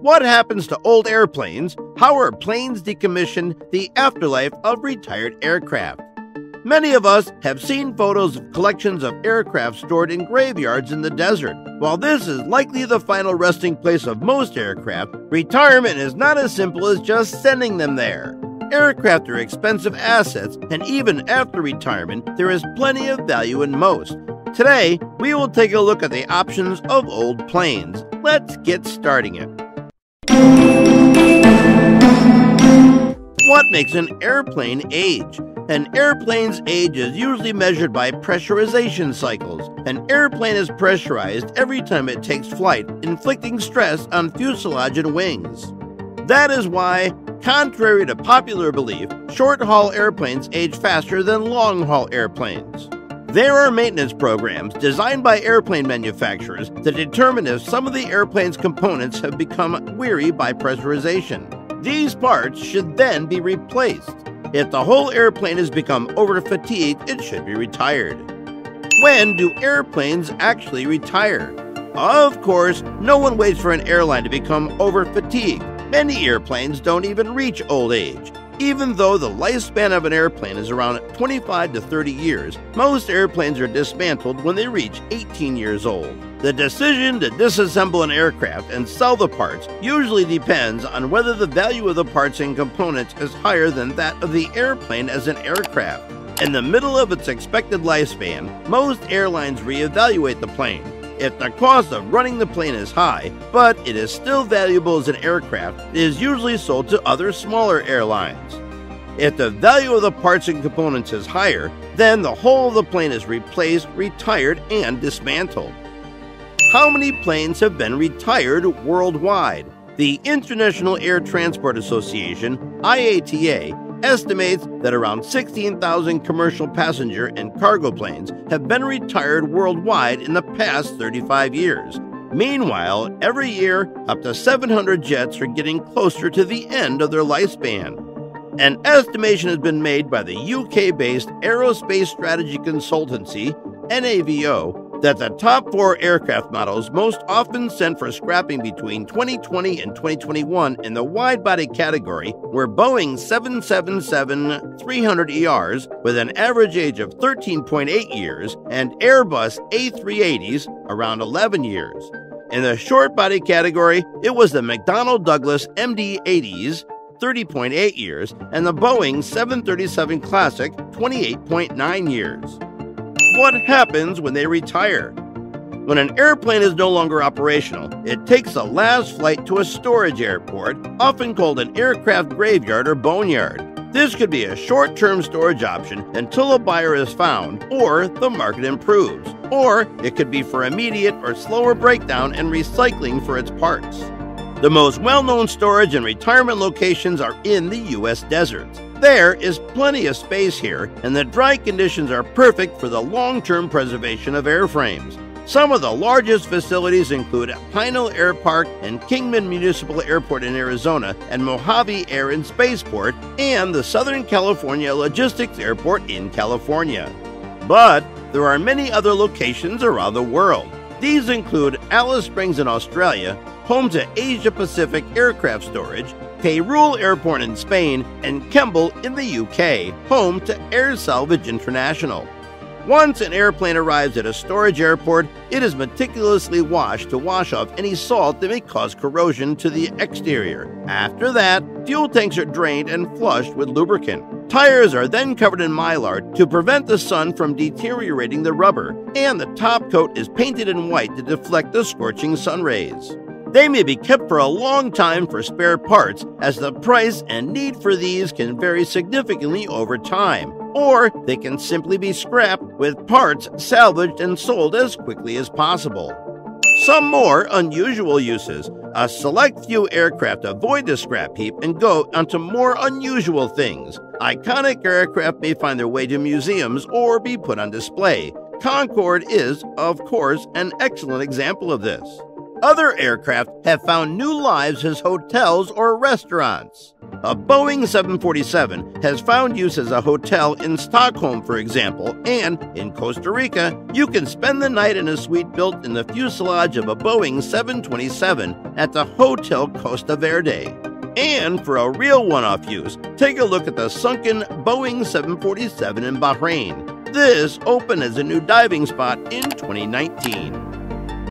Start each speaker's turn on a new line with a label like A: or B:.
A: What happens to old airplanes? How are planes decommissioned? The afterlife of retired aircraft. Many of us have seen photos of collections of aircraft stored in graveyards in the desert. While this is likely the final resting place of most aircraft, retirement is not as simple as just sending them there. Aircraft are expensive assets, and even after retirement, there is plenty of value in most. Today, we will take a look at the options of old planes. Let's get starting it. What makes an airplane age? An airplane's age is usually measured by pressurization cycles. An airplane is pressurized every time it takes flight, inflicting stress on fuselage and wings. That is why, contrary to popular belief, short haul airplanes age faster than long haul airplanes. There are maintenance programs designed by airplane manufacturers that determine if some of the airplane's components have become weary by pressurization. These parts should then be replaced. If the whole airplane has become over fatigued, it should be retired. When do airplanes actually retire? Of course, no one waits for an airline to become over fatigued. Many airplanes don't even reach old age. Even though the lifespan of an airplane is around 25 to 30 years, most airplanes are dismantled when they reach 18 years old. The decision to disassemble an aircraft and sell the parts usually depends on whether the value of the parts and components is higher than that of the airplane as an aircraft. In the middle of its expected lifespan, most airlines reevaluate the plane. If the cost of running the plane is high, but it is still valuable as an aircraft, it is usually sold to other smaller airlines. If the value of the parts and components is higher, then the whole of the plane is replaced, retired, and dismantled. How many planes have been retired worldwide? The International Air Transport Association, IATA, estimates that around 16,000 commercial passenger and cargo planes have been retired worldwide in the past 35 years. Meanwhile, every year, up to 700 jets are getting closer to the end of their lifespan. An estimation has been made by the UK based Aerospace Strategy Consultancy, NAVO, that the top four aircraft models most often sent for scrapping between 2020 and 2021 in the wide body category were Boeing 777 300 ERs with an average age of 13.8 years and Airbus A380s around 11 years. In the short body category, it was the McDonnell Douglas MD 80s 30.8 years and the Boeing 737 Classic 28.9 years what happens when they retire. When an airplane is no longer operational, it takes a last flight to a storage airport, often called an aircraft graveyard or boneyard. This could be a short term storage option until a buyer is found or the market improves, or it could be for immediate or slower breakdown and recycling for its parts. The most well known storage and retirement locations are in the U.S. deserts. There is plenty of space here, and the dry conditions are perfect for the long term preservation of airframes. Some of the largest facilities include Pinal Air Park and Kingman Municipal Airport in Arizona and Mojave Air and Spaceport and the Southern California Logistics Airport in California. But there are many other locations around the world. These include Alice Springs in Australia, home to Asia Pacific Aircraft Storage, Teruel Airport in Spain, and Kemble in the UK, home to Air Salvage International. Once an airplane arrives at a storage airport, it is meticulously washed to wash off any salt that may cause corrosion to the exterior. After that, fuel tanks are drained and flushed with lubricant. Tires are then covered in mylar to prevent the sun from deteriorating the rubber, and the top coat is painted in white to deflect the scorching sun rays. They may be kept for a long time for spare parts, as the price and need for these can vary significantly over time, or they can simply be scrapped with parts salvaged and sold as quickly as possible. Some more unusual uses. A select few aircraft avoid the scrap heap and go onto more unusual things. Iconic aircraft may find their way to museums or be put on display. Concorde is, of course, an excellent example of this. Other aircraft have found new lives as hotels or restaurants. A Boeing 747 has found use as a hotel in Stockholm, for example, and in Costa Rica, you can spend the night in a suite built in the fuselage of a Boeing 727 at the Hotel Costa Verde. And for a real one off use, take a look at the sunken Boeing 747 in Bahrain. This opened as a new diving spot in 2019.